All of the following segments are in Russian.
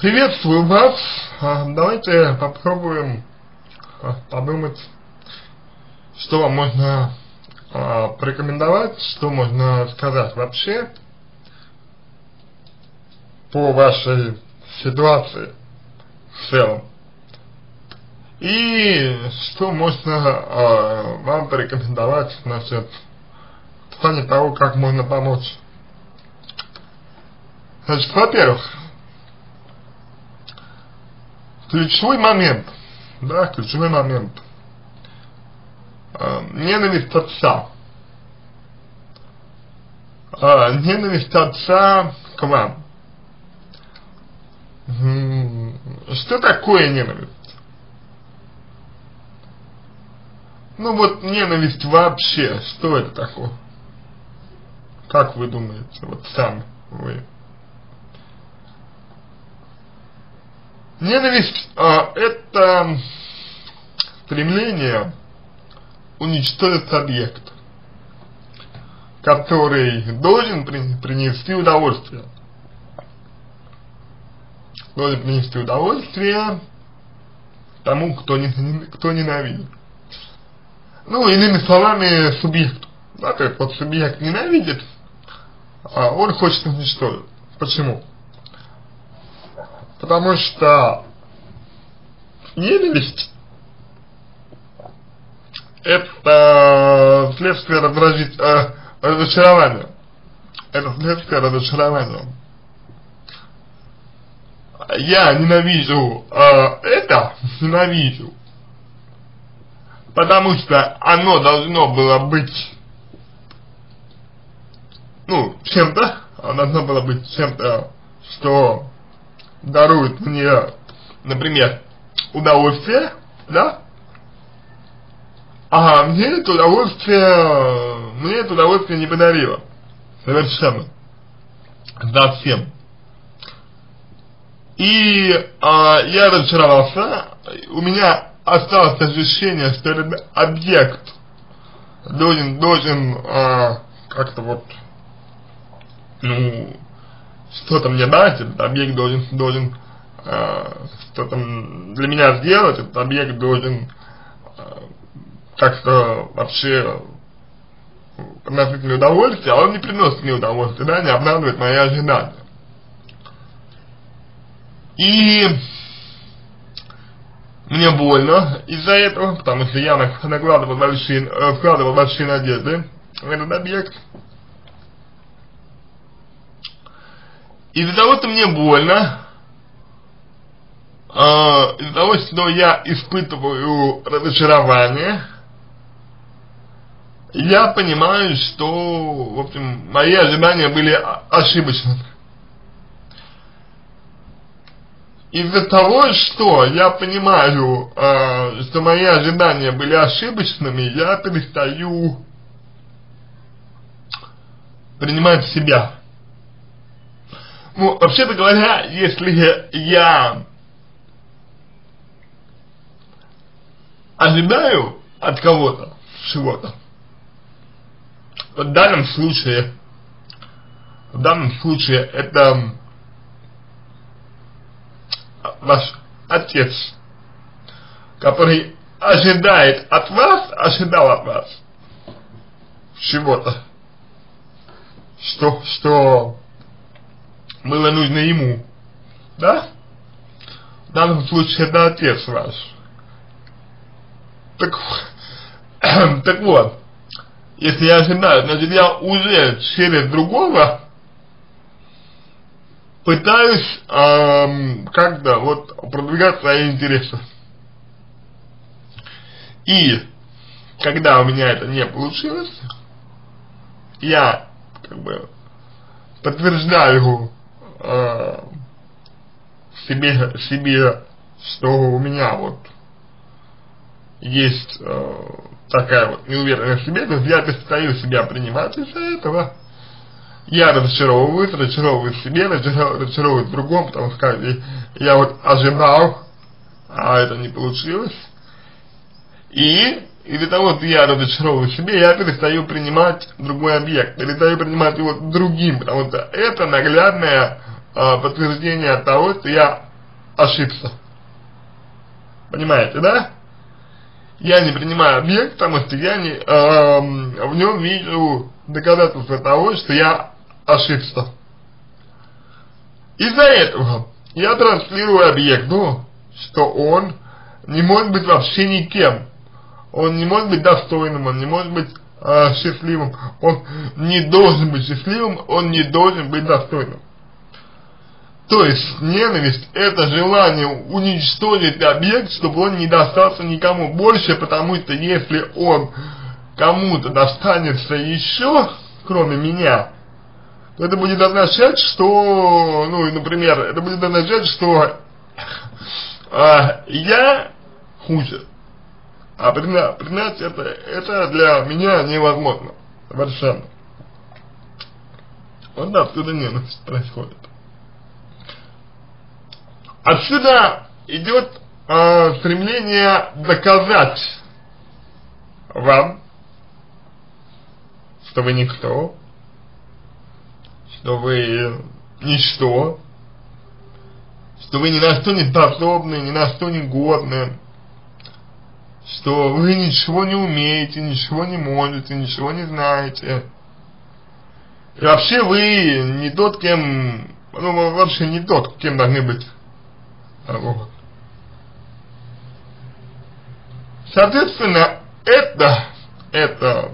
Приветствую вас. А, давайте попробуем а, подумать, что вам можно а, порекомендовать, что можно сказать вообще по вашей ситуации в целом. И что можно вам порекомендовать, значит, в плане того, как можно помочь. Значит, во-первых, ключевой момент, да, ключевой момент, э, ненависть отца. Э, ненависть отца к вам. Что такое ненависть? Ну вот ненависть вообще, что это такое? Как вы думаете, вот сами вы? Ненависть а, это стремление уничтожить объект, который должен принести удовольствие. Должен принести удовольствие тому, кто, не, кто ненавидит. Ну, иными словами, субъект. Да, то вот субъект ненавидит, а он хочет уничтожить. Почему? Потому что ненависть это следствие раздражить, э, разочарования. Это следствие разочарования. Я ненавижу э, это, ненавижу, потому что оно должно было быть, ну, чем-то, оно должно было быть чем-то, что дарует мне, например, удовольствие, да, а мне это удовольствие, мне это удовольствие не подарило, совершенно, совсем. И а, я разочаровался, у меня осталось ощущение, что этот объект должен, должен а, как-то вот, ну, что-то мне дать, этот объект должен, должен а, что-то для меня сделать, этот объект должен а, как-то вообще приносить мне удовольствие, а он не приносит мне удовольствие, да, не оправдывает мои ожидания. И мне больно из-за этого, потому что я накладывал большие, э, вкладывал большие надежды в этот объект. Из-за того, что мне больно, из-за того, что я испытываю разочарование, я понимаю, что, в общем, мои ожидания были ошибочными. из-за того, что я понимаю, э, что мои ожидания были ошибочными, я перестаю принимать себя. Ну, вообще-то говоря, если я ожидаю от кого-то чего-то, в данном случае, в данном случае это ваш отец, который ожидает от вас, ожидал от вас чего-то, что, что было нужно ему, да? В данном случае это отец ваш. Так, так вот, если я ожидаю, значит я уже через другого пытаюсь эм, как-то вот продвигать свои интересы. И когда у меня это не получилось, я как бы подтверждаю э, себе, себе, что у меня вот есть э, такая вот неуверенность в себе, то есть я перестаю себя принимать из-за этого я разочаровываюсь, разочаровываюсь в себе, разочаровываюсь в другом, потому что я вот ожидал, а это не получилось. И из-за того, что я разочаровываюсь в себе, я перестаю принимать другой объект, перестаю принимать его другим, потому что это наглядное э, подтверждение того, что я ошибся. Понимаете, да? Я не принимаю объект, потому что я не, э, в нем вижу доказательства того, что я ошибся. Из-за этого я транслирую объекту, что он не может быть вообще никем. Он не может быть достойным, он не может быть э, счастливым. Он не должен быть счастливым, он не должен быть достойным. То есть ненависть это желание уничтожить объект, чтобы он не достался никому больше, потому что если он кому-то достанется еще, кроме меня, то это будет означать, что, ну, например, это будет означать, что а, я хуже. А принять, принять это, это для меня невозможно. Совершенно. Вот отсюда ненависть происходит. Отсюда идет э, стремление доказать вам, что вы никто, что вы ничто, что вы ни на что не способны, ни на что не годны, что вы ничего не умеете, ничего не можете, ничего не знаете. И вообще вы не тот, кем, ну вообще не тот, кем должны быть вот. Соответственно, это, это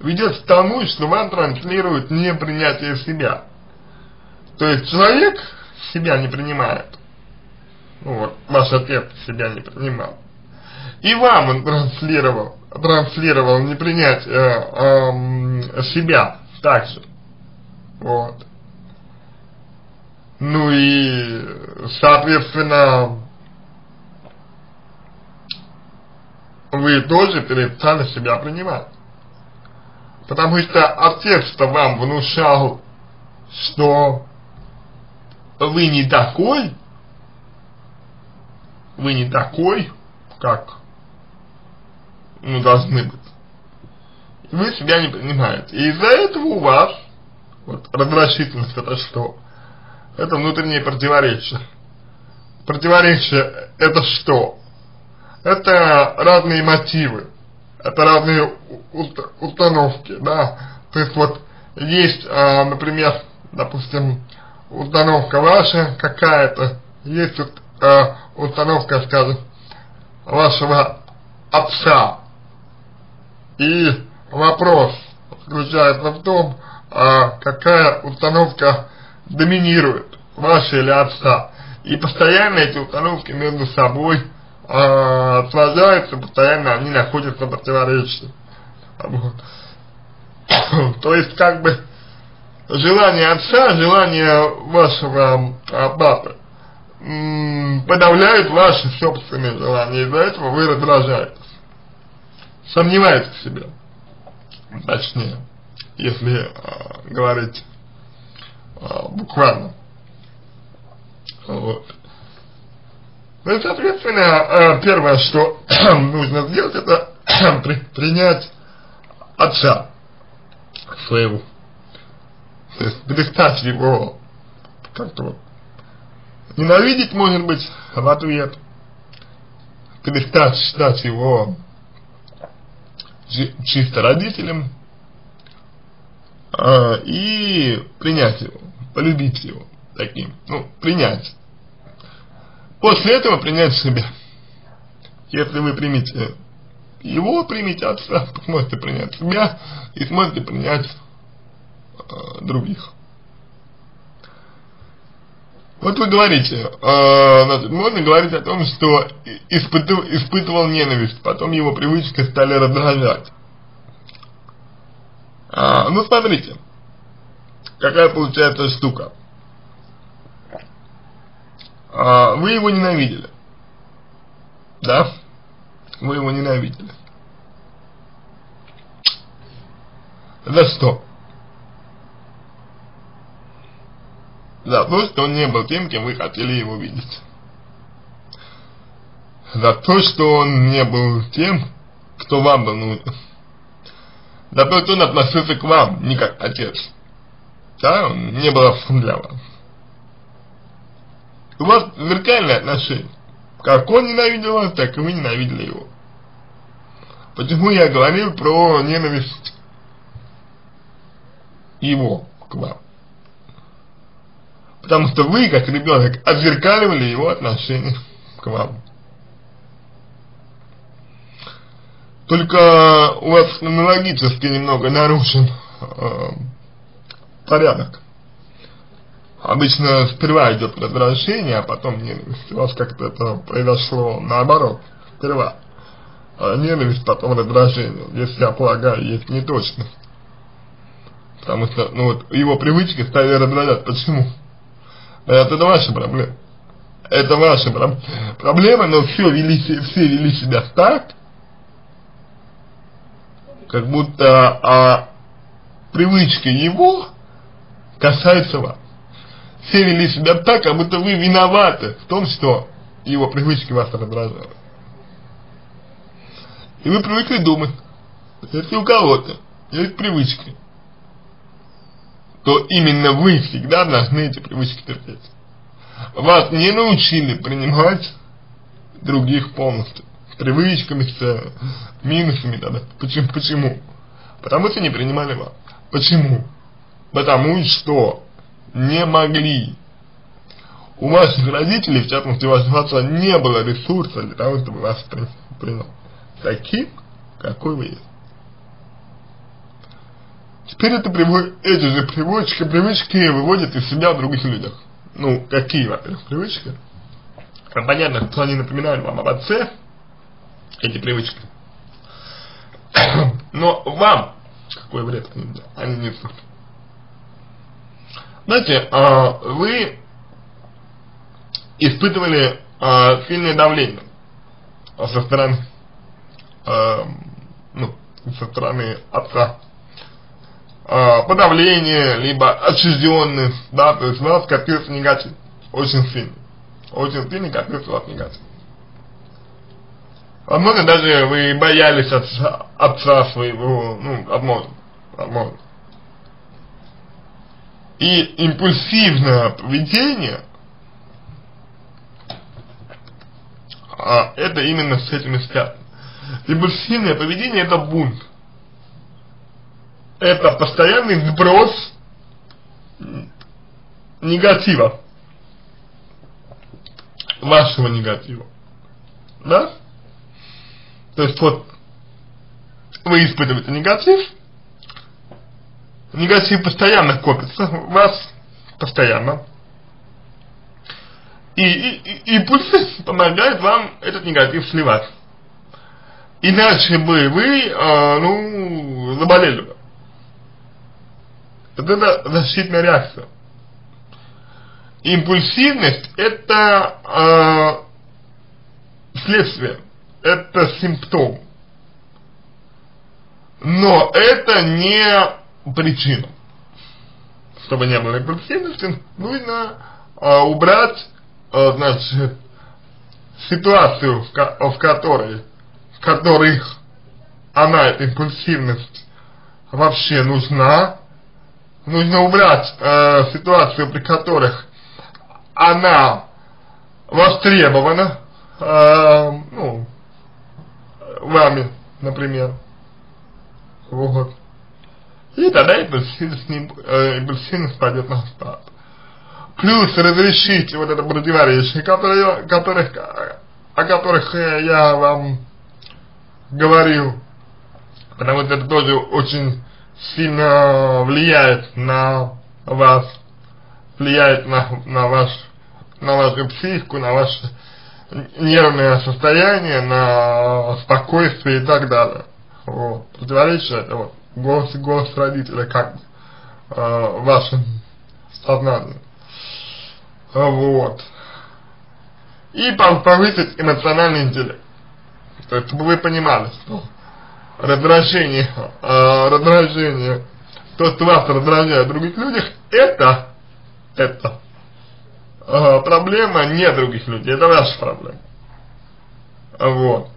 ведет к тому, что вам транслирует непринятие себя. То есть человек себя не принимает. Ну вот, ваш отец себя не принимал. И вам он транслировал, транслировал непринятие э, э, себя также. Вот. Ну и, соответственно, вы тоже перестали себя принимать. Потому что отец-то вам внушал, что вы не такой, вы не такой, как ну, должны быть. Вы себя не принимаете. И из-за этого у вас, вот, разрушительность это что? Это внутренние противоречия. Противоречия это что? Это разные мотивы, это разные установки, да. То есть вот есть, а, например, допустим, установка ваша какая-то, есть а, установка, скажем, вашего отца. И вопрос заключается в том, а, какая установка доминирует, ваша или отца. И постоянно эти установки между собой э, сражаются, постоянно они находятся в противоречии. Вот. То есть, как бы, желание отца, желание вашего а, папы подавляют ваши собственные желания, из-за этого вы раздражаетесь. Сомневаетесь в себе, точнее, если э, говорить а, буквально. Вот. Ну и, соответственно, а, первое, что нужно сделать, это при, принять отца своего. То есть перестать его как-то вот ненавидеть, может быть, в ответ. Перестать считать его чисто родителем э, и принять его полюбить его таким, ну, принять. После этого принять себя. Если вы примете его, примите отца, сможете принять себя и сможете принять э, других. Вот вы говорите, э, можно говорить о том, что испытыв, испытывал ненависть, потом его привычки стали раздражать. А, ну, смотрите, какая получается штука. А, вы его ненавидели. Да? Вы его ненавидели. За что? За то, что он не был тем, кем вы хотели его видеть. За то, что он не был тем, кто вам был нужен. За то, что он относился к вам, не как отец да, не было для вас. у вас зеркальные отношения. Как он ненавидел вас, так и вы ненавидели его. Почему я говорил про ненависть его к вам? Потому что вы, как ребенок, отзеркаливали его отношение к вам. Только у вас хронологически немного нарушен э, порядок. Обычно сперва идет раздражение, а потом ненависть. У вас как-то это произошло наоборот. Сперва а ненависть, потом раздражение. Если я полагаю, есть неточность. Потому что, ну вот, его привычки стали раздражать. Почему? Это, это ваша проблема. Это ваша проб проблема, но все вели, все вели себя так, как будто а, привычки его касаются вас. Все вели себя так, как будто вы виноваты в том, что его привычки вас раздражают. И вы привыкли думать, если у кого-то есть привычки, то именно вы всегда должны эти привычки терпеть. Вас не научили принимать других полностью. С привычками, с минусами. Да, да. Почему? Почему? Потому что не принимали вас. Почему? Потому что не могли. У ваших родителей, в частности, вашего отца, не было ресурса для того, чтобы вас принял. Таким, какой вы есть. Теперь это приводит, эти же привычки, привычки выводят из себя в других людях. Ну, какие, во-первых, привычки? Понятно, что они напоминают вам об отце, эти привычки. Но вам какой вред они несут. Знаете, а, вы испытывали а, сильное давление со стороны, а, ну, со стороны отца. Подавление, либо отчужденность, да, то есть у вас копился негатив, очень сильный, очень сильный копился у вас негатив. Возможно, даже вы боялись отца, отца своего, ну, возможно, возможно. И импульсивное поведение, а это именно с этими связано. Импульсивное поведение это бунт. Это постоянный сброс негатива. Вашего негатива. Да? То есть вот вы испытываете негатив, негатив постоянно копится у вас, постоянно. И, и, и импульсы помогают вам этот негатив сливать. Иначе бы вы, э, ну, заболели бы. Это защитная реакция. Импульсивность это э, следствие, это симптом. Но это не причину. Чтобы не было импульсивности, нужно э, убрать, э, значит, ситуацию, в, ко в которой, в которых она, эта импульсивность, вообще нужна. Нужно убрать э, ситуацию, при которых она востребована, э, ну, вами, например. Вот. И тогда импульсивность, э, импульсивность пойдет на спад. Плюс разрешить вот это противоречие, которые, которых, о которых э, я вам говорил, потому что это тоже очень сильно влияет на вас, влияет на, на ваш, на вашу психику, на ваше нервное состояние, на спокойствие и так далее. Вот. Противоречие это вот голос, голос родителя как э, в вашем сознании. Вот. И повысить эмоциональный интеллект. То есть, чтобы вы понимали, что раздражение, э, раздражение, то, что вас раздражает в других людях, это, это э, проблема не других людей, это ваша проблема. Вот.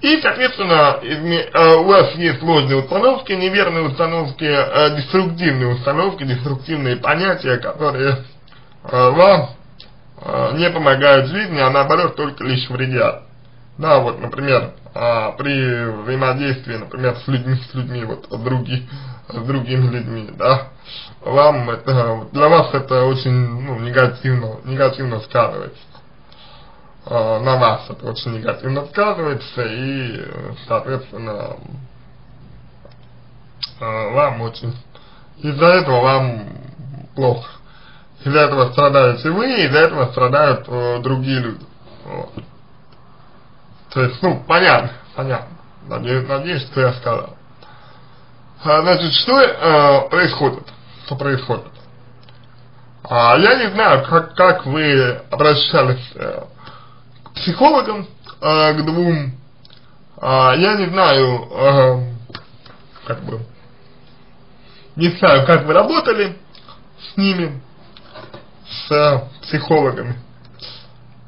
И, соответственно, э, у вас есть ложные установки, неверные установки, э, деструктивные установки, деструктивные понятия, которые э, вам не помогают жизни, а наоборот только лишь вредят. Да, вот, например, при взаимодействии, например, с людьми, с людьми, вот, други, с другими людьми, да, вам это, для вас это очень, ну, негативно, негативно сказывается. Э, на вас это очень негативно сказывается, и, соответственно, э, вам очень, из-за этого вам плохо. Из-за этого страдаете вы, из-за этого страдают э, другие люди. Вот. То есть, ну, понятно, понятно. Надеюсь, надеюсь, что я сказал. А, значит, что э, происходит? Что происходит? А, я не знаю, как, как вы обращались э, психологам, э, к двум. А, я не знаю, э, как бы, не знаю, как вы работали с ними, с психологами,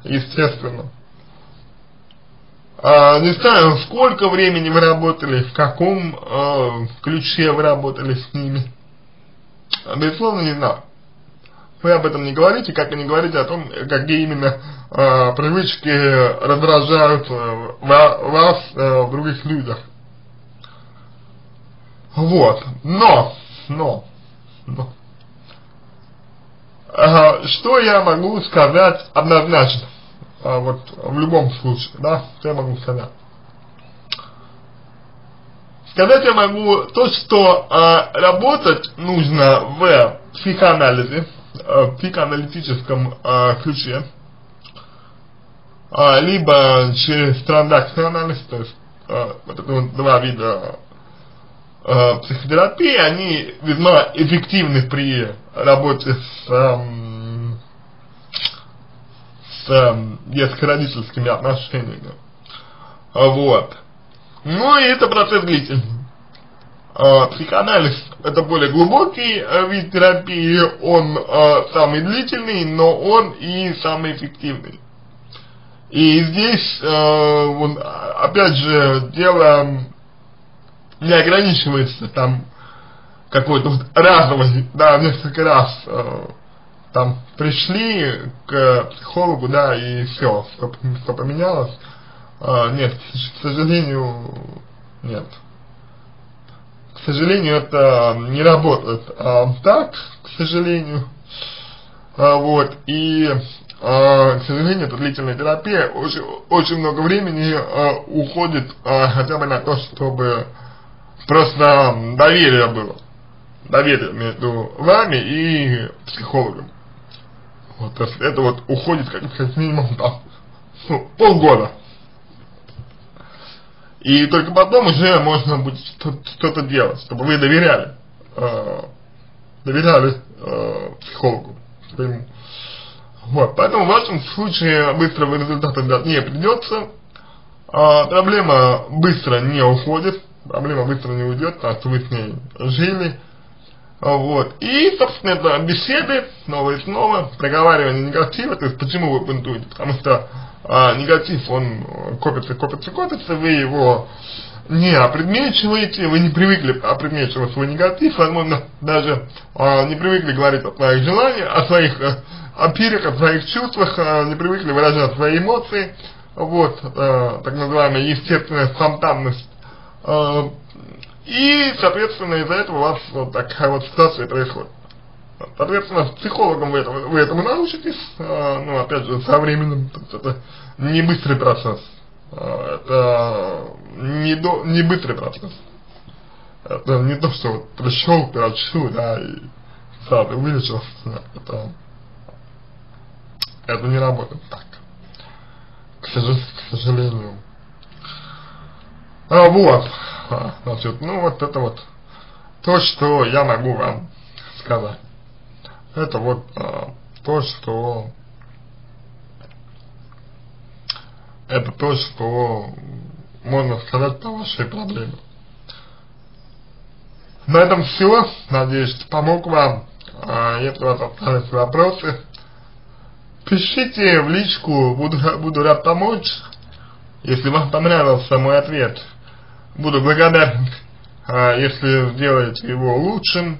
естественно. А, не знаю, сколько времени вы работали, в каком ключе вы работали с ними. Безусловно, не знаю. Вы об этом не говорите, как и не говорите о том, какие именно э, привычки раздражают э, вас э, в других людях. Вот. Но, но, но. Э, что я могу сказать однозначно? Э, вот в любом случае, да, что я могу сказать? Сказать я могу то, что э, работать нужно в психоанализе, в психоаналитическом э, ключе, э, либо через транзакционный анализ, то есть э, вот вот два вида э, психотерапии, они весьма эффективны при работе с, э, с э, детско-родительскими отношениями. Вот. Ну и это процесс длительный. Э, психоанализ это более глубокий э, вид терапии, он э, самый длительный, но он и самый эффективный. И здесь, э, опять же, дело не ограничивается там какой-то вот разовый, да, несколько раз там пришли к психологу, да, и все, что, поменялось. Э, нет, к сожалению, нет. Сожалению, это не работает а, так, к сожалению. А, вот, и, а, к сожалению, это длительная терапия, очень, очень много времени а, уходит а, хотя бы на то, чтобы просто доверие было. Доверие между вами и психологом. Вот, это вот уходит как, как минимум там, ну, полгода. И только потом уже можно будет что-то делать, чтобы вы доверяли, э, доверяли э, психологу своему. Вот, поэтому в вашем случае быстрого результата дать не придется. А, проблема быстро не уходит, проблема быстро не уйдет, потому что вы с ней жили. Вот. И, собственно, это беседы, снова и снова, проговаривание негатива, то есть почему вы бунтуете, потому что а, негатив, он копится, копится, копится, вы его не опредмечиваете, вы не привыкли опредмечивать свой негатив, возможно, даже а, не привыкли говорить о своих желаниях, о своих а, о пирах, о своих чувствах, а, не привыкли выражать свои эмоции, вот, а, так называемая естественная спонтанность. А, и, соответственно, из-за этого у вас вот такая вот ситуация происходит. Соответственно, психологом вы этому, вы этому научитесь, э, ну, опять же, со временем, это не быстрый процесс, э, это не, до, не быстрый процесс. Это не то, что вот пришел к врачу, да, и сразу вылечился, это, это не работает так, к, сожалению. К сожалению. А, вот, а, значит, ну, вот это вот то, что я могу вам сказать это вот а, то, что это то, что можно сказать по вашей проблеме. На этом все. Надеюсь, помог вам. А, если у вас остались вопросы, пишите в личку, буду, буду рад помочь. Если вам понравился мой ответ, буду благодарен, а, если сделаете его лучшим.